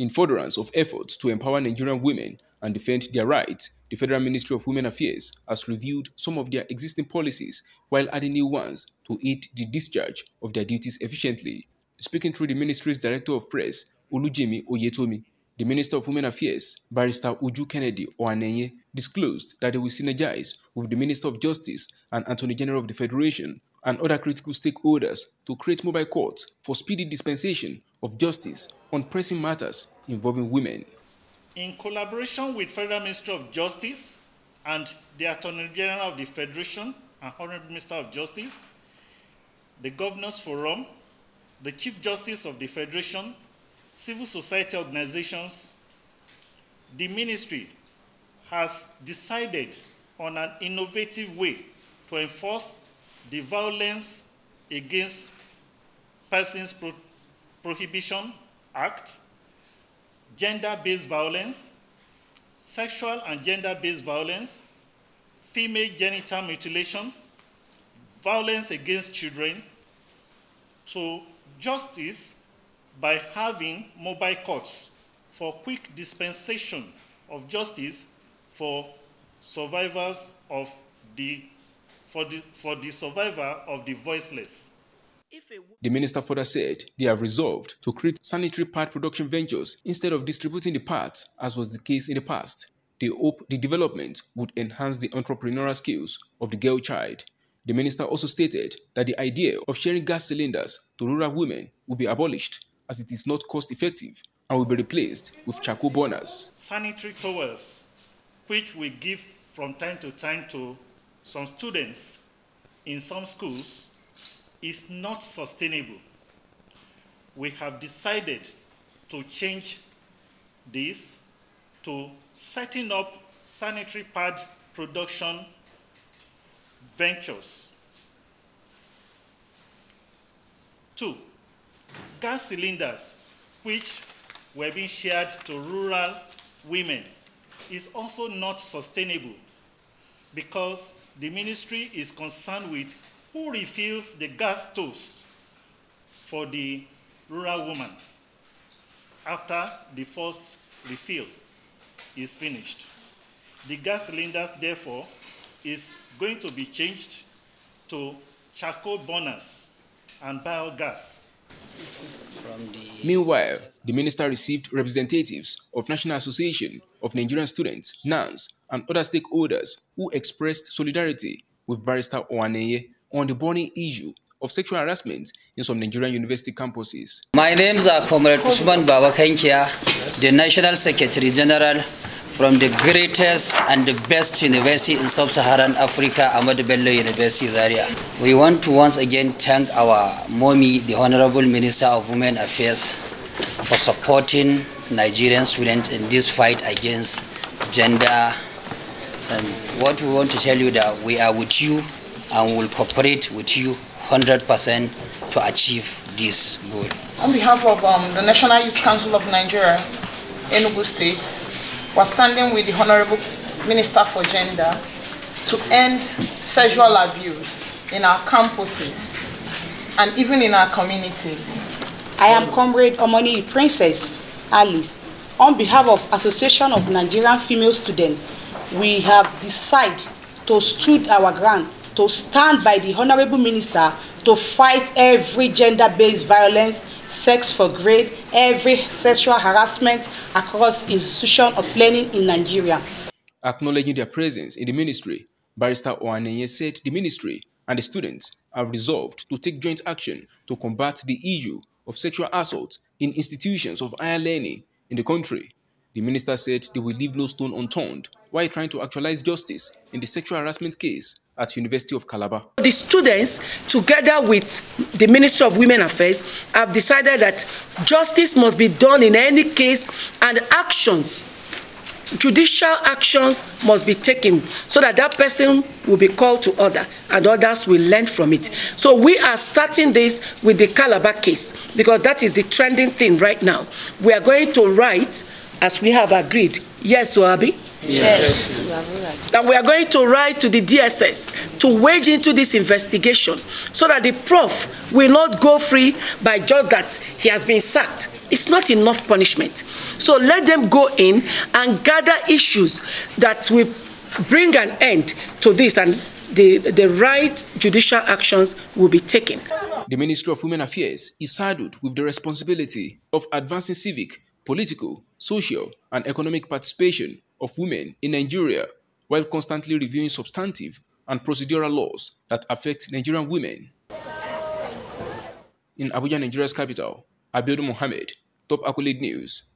In furtherance of efforts to empower Nigerian women and defend their rights, the Federal Ministry of Women Affairs has reviewed some of their existing policies while adding new ones to aid the discharge of their duties efficiently. Speaking through the ministry's Director of Press, Olujimi Oyetomi, the Minister of Women Affairs, Barrister Uju Kennedy Ohanenye, disclosed that they will synergize with the Minister of Justice and Attorney General of the Federation and other critical stakeholders to create mobile courts for speedy dispensation of justice on pressing matters involving women. In collaboration with Federal Ministry of Justice and the Attorney General of the Federation and Honorable Minister of Justice, the Governors Forum, the Chief Justice of the Federation, civil society organizations, the ministry has decided on an innovative way to enforce the Violence Against Persons Pro Prohibition Act, gender-based violence, sexual and gender-based violence, female genital mutilation, violence against children, to justice by having mobile courts for quick dispensation of justice for survivors of the for the for the survivor of the voiceless. The minister further said they have resolved to create sanitary pad production ventures instead of distributing the parts as was the case in the past. They hope the development would enhance the entrepreneurial skills of the girl child. The minister also stated that the idea of sharing gas cylinders to rural women will be abolished as it is not cost effective and will be replaced with charcoal burners. Sanitary towels, which we give from time to time to some students in some schools, is not sustainable. We have decided to change this to setting up sanitary pad production ventures. Two, gas cylinders, which were being shared to rural women, is also not sustainable because the ministry is concerned with who refills the gas stoves for the rural woman after the first refill is finished. The gas cylinders, therefore, is going to be changed to charcoal burners and biogas Meanwhile, the minister received representatives of National Association of Nigerian Students, NANS, and other stakeholders who expressed solidarity with Barrister Ohanenye on the burning issue of sexual harassment in some Nigerian university campuses. My name is Comrade Usman Babakankia, the National Secretary General from the greatest and the best university in sub-Saharan Africa, Ahmadu Bello University Zaria. We want to once again thank our mommy, the Honorable Minister of Women Affairs, for supporting Nigerian students in this fight against gender. And what we want to tell you that we are with you and will cooperate with you 100% to achieve this goal. On behalf of um, the National Youth Council of Nigeria, Enugu State, we're standing with the Honorable Minister for Gender to end sexual abuse in our campuses and even in our communities. I am Comrade Omoni Princess Alice. On behalf of Association of Nigerian Female Students, we have decided to stood our ground to stand by the Honorable Minister to fight every gender-based violence sex for grade, every sexual harassment across institution of learning in Nigeria. Acknowledging their presence in the ministry, Barrister Ohanenye said the ministry and the students have resolved to take joint action to combat the issue of sexual assault in institutions of higher learning in the country. The minister said they will leave no stone unturned while trying to actualize justice in the sexual harassment case at University of Calabar. The students, together with the Ministry of Women Affairs, have decided that justice must be done in any case and actions, judicial actions must be taken so that that person will be called to order and others will learn from it. So we are starting this with the Calabar case because that is the trending thing right now. We are going to write, as we have agreed, yes, Oabi? Yes. You. And we are going to write to the DSS to wage into this investigation so that the prof will not go free by just that he has been sacked. It's not enough punishment. So let them go in and gather issues that will bring an end to this and the, the right judicial actions will be taken. The Ministry of Women Affairs is saddled with the responsibility of advancing civic, political, social, and economic participation of women in Nigeria while constantly reviewing substantive and procedural laws that affect Nigerian women. In Abuja, Nigeria's capital, Abiodun Mohammed, Top Accolade News.